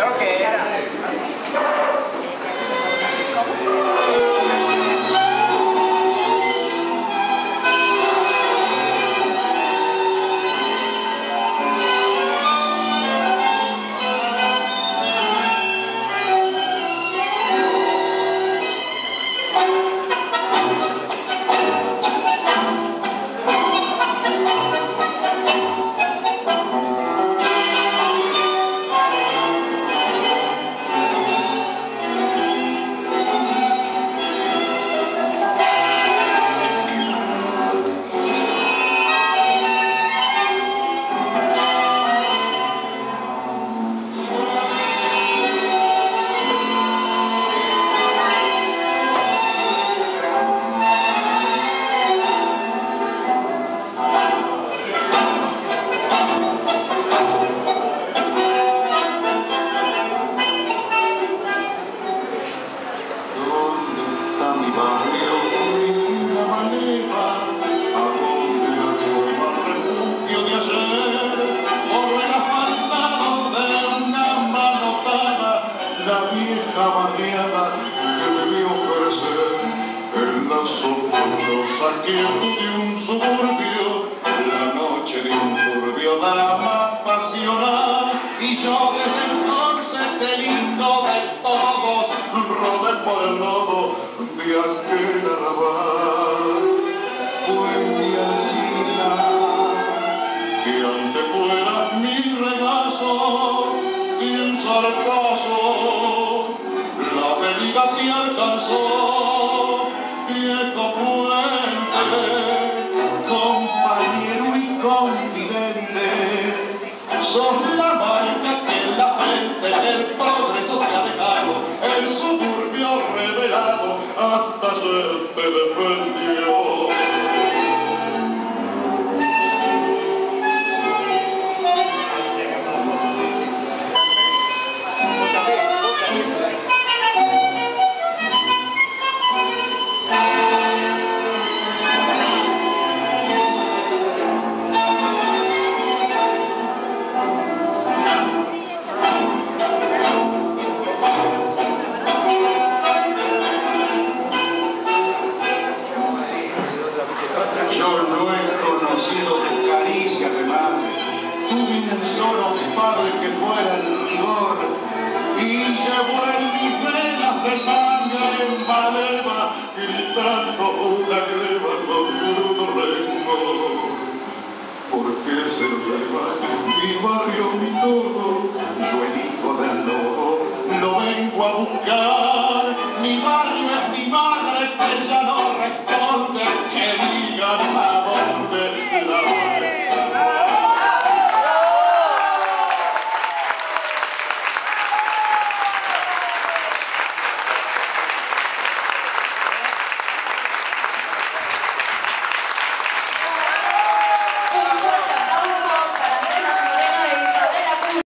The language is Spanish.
okay. Y yo desde entonces el lindo de todos, rodé por el lodo de aquel arrabal. Fue mi alcina, que antes fuera mi regazo y el zarpazo, la medida que alcanzó, viejo puente, compañero y confidente, sos Ach, das ist Yo no he conocido tu caricia de madre, tuve un solo padre que fuera el rigor, y llevó en mis venas de sangre en maleva, gritando una greba con crudo rencor. ¿Por qué se lleva mi barrio, mi todo? Yo el hijo del lobo, lo vengo a buscar. Mi barrio es mi madre que Yeah.